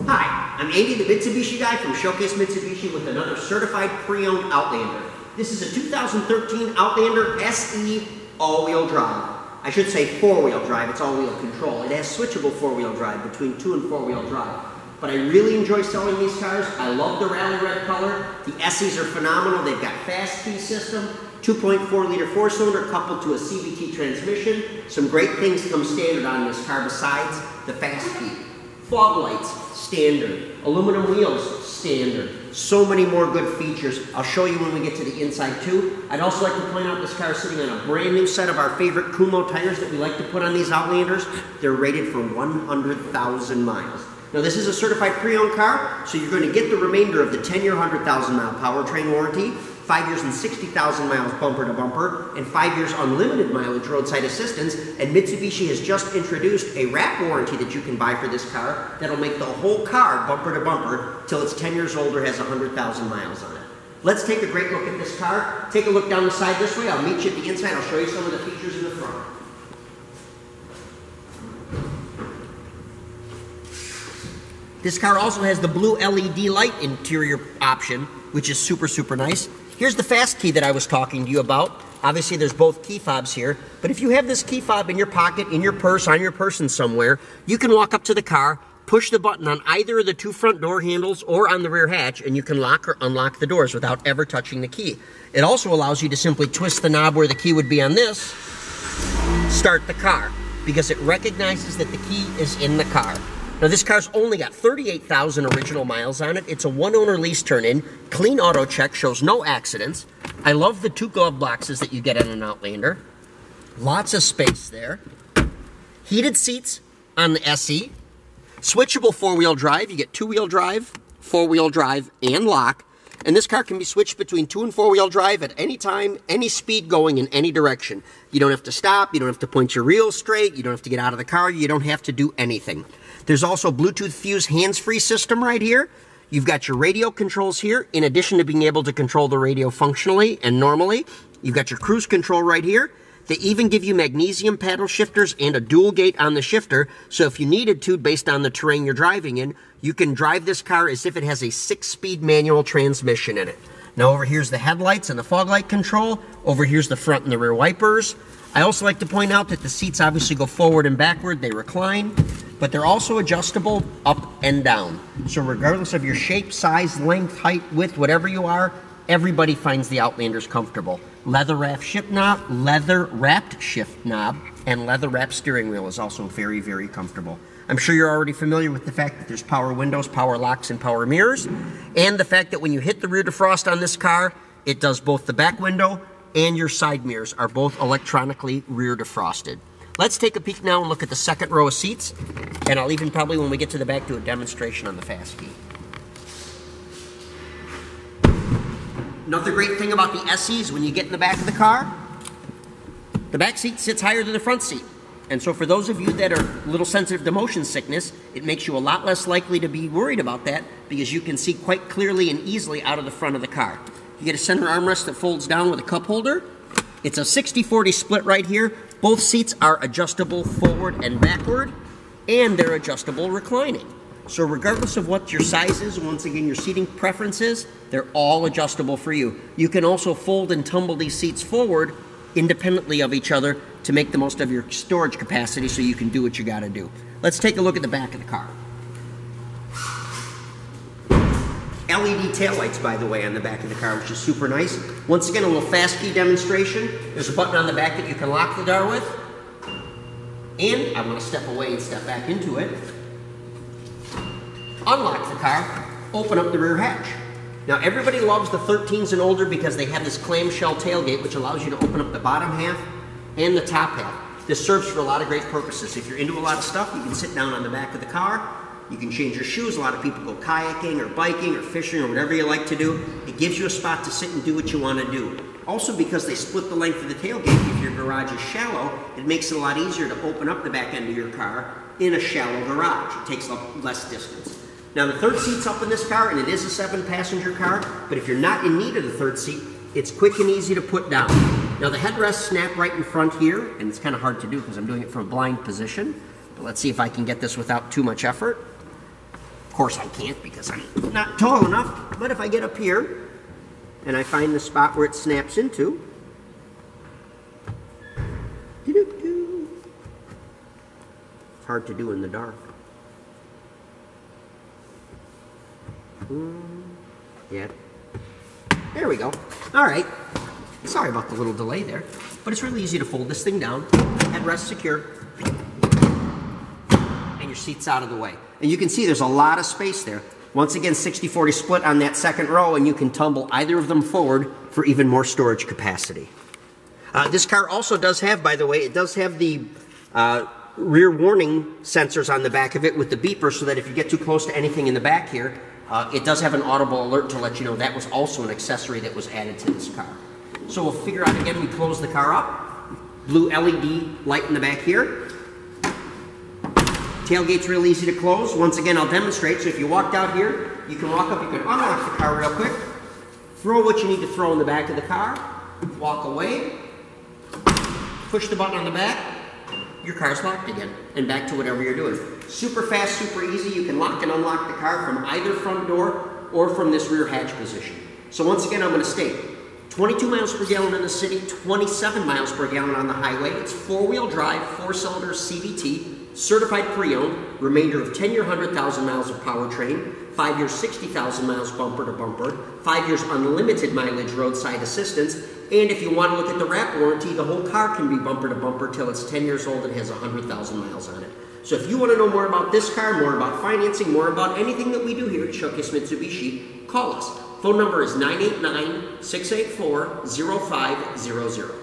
Hi, I'm Andy the Mitsubishi guy from Showcase Mitsubishi with another certified pre-owned Outlander. This is a 2013 Outlander SE all-wheel drive. I should say four-wheel drive, it's all-wheel control. It has switchable four-wheel drive between two and four-wheel drive. But I really enjoy selling these cars. I love the rally red color. The SEs are phenomenal. They've got fast key system, 2.4 liter four cylinder coupled to a CVT transmission. Some great things come standard on this car besides the fast key. Fog lights, standard. Aluminum wheels, standard. So many more good features. I'll show you when we get to the inside too. I'd also like to point out this car is sitting on a brand new set of our favorite Kumho tires that we like to put on these Outlanders. They're rated for 100,000 miles. Now this is a certified pre-owned car, so you're going to get the remainder of the 10-year 100,000 mile powertrain warranty, 5 years and 60,000 miles bumper to bumper, and 5 years unlimited mileage roadside assistance, and Mitsubishi has just introduced a wrap warranty that you can buy for this car that'll make the whole car bumper to bumper till it's 10 years old or has 100,000 miles on it. Let's take a great look at this car. Take a look down the side this way. I'll meet you at the inside. I'll show you some of the features in the front. This car also has the blue LED light interior option, which is super, super nice. Here's the fast key that I was talking to you about. Obviously, there's both key fobs here, but if you have this key fob in your pocket, in your purse, on your person somewhere, you can walk up to the car, push the button on either of the two front door handles or on the rear hatch, and you can lock or unlock the doors without ever touching the key. It also allows you to simply twist the knob where the key would be on this, start the car, because it recognizes that the key is in the car. Now this car's only got 38,000 original miles on it. It's a one owner lease turn in. Clean auto check shows no accidents. I love the two glove boxes that you get in an Outlander. Lots of space there. Heated seats on the SE. Switchable four wheel drive. You get two wheel drive, four wheel drive, and lock. And this car can be switched between two and four wheel drive at any time, any speed going in any direction. You don't have to stop, you don't have to point your wheels straight, you don't have to get out of the car, you don't have to do anything. There's also Bluetooth Fuse hands-free system right here. You've got your radio controls here, in addition to being able to control the radio functionally and normally. You've got your cruise control right here. They even give you magnesium paddle shifters and a dual gate on the shifter, so if you needed to, based on the terrain you're driving in, you can drive this car as if it has a six-speed manual transmission in it. Now over here's the headlights and the fog light control. Over here's the front and the rear wipers. I also like to point out that the seats obviously go forward and backward. They recline but they're also adjustable up and down. So regardless of your shape, size, length, height, width, whatever you are, everybody finds the Outlanders comfortable. Leather wrapped shift knob, leather wrapped shift knob, and leather wrapped steering wheel is also very, very comfortable. I'm sure you're already familiar with the fact that there's power windows, power locks, and power mirrors, and the fact that when you hit the rear defrost on this car, it does both the back window and your side mirrors are both electronically rear defrosted. Let's take a peek now and look at the second row of seats. And I'll even probably, when we get to the back, do a demonstration on the fast key. Another great thing about the SEs, when you get in the back of the car, the back seat sits higher than the front seat. And so for those of you that are a little sensitive to motion sickness, it makes you a lot less likely to be worried about that because you can see quite clearly and easily out of the front of the car. You get a center armrest that folds down with a cup holder. It's a 60-40 split right here. Both seats are adjustable forward and backward, and they're adjustable reclining. So regardless of what your size is, once again, your seating preferences, they're all adjustable for you. You can also fold and tumble these seats forward independently of each other to make the most of your storage capacity so you can do what you gotta do. Let's take a look at the back of the car. LED taillights, by the way, on the back of the car, which is super nice. Once again, a little fast key demonstration. There's a button on the back that you can lock the door with. And I'm gonna step away and step back into it. Unlock the car, open up the rear hatch. Now everybody loves the 13s and older because they have this clamshell tailgate which allows you to open up the bottom half and the top half. This serves for a lot of great purposes. If you're into a lot of stuff, you can sit down on the back of the car, you can change your shoes. A lot of people go kayaking or biking or fishing or whatever you like to do. It gives you a spot to sit and do what you want to do. Also, because they split the length of the tailgate, if your garage is shallow, it makes it a lot easier to open up the back end of your car in a shallow garage. It takes up less distance. Now, the third seat's up in this car, and it is a seven passenger car, but if you're not in need of the third seat, it's quick and easy to put down. Now, the headrests snap right in front here, and it's kind of hard to do because I'm doing it from a blind position. But let's see if I can get this without too much effort. Of course I can't because I'm not tall enough, but if I get up here and I find the spot where it snaps into, it's hard to do in the dark. Hmm. Yeah. There we go. All right. Sorry about the little delay there, but it's really easy to fold this thing down, headrest secure, and your seat's out of the way. And you can see there's a lot of space there. Once again, 60-40 split on that second row, and you can tumble either of them forward for even more storage capacity. Uh, this car also does have, by the way, it does have the uh, rear warning sensors on the back of it with the beeper so that if you get too close to anything in the back here, uh, it does have an audible alert to let you know that was also an accessory that was added to this car. So we'll figure out again, we close the car up. Blue LED light in the back here. Tailgate's real easy to close. Once again, I'll demonstrate. So if you walked out here, you can walk up, you can unlock the car real quick, throw what you need to throw in the back of the car, walk away, push the button on the back, your car's locked again, and back to whatever you're doing. Super fast, super easy. You can lock and unlock the car from either front door or from this rear hatch position. So once again, I'm going to state, 22 miles per gallon in the city, 27 miles per gallon on the highway. It's four-wheel drive, four-cylinder CVT, certified pre-owned, remainder of 10-year, 100,000 miles of powertrain, five years, 60,000 miles bumper to bumper, five years unlimited mileage roadside assistance, and if you want to look at the wrap warranty, the whole car can be bumper to bumper till it's 10 years old and has 100,000 miles on it. So if you want to know more about this car, more about financing, more about anything that we do here at Showcase Mitsubishi, call us. Phone number is 989 684 0500.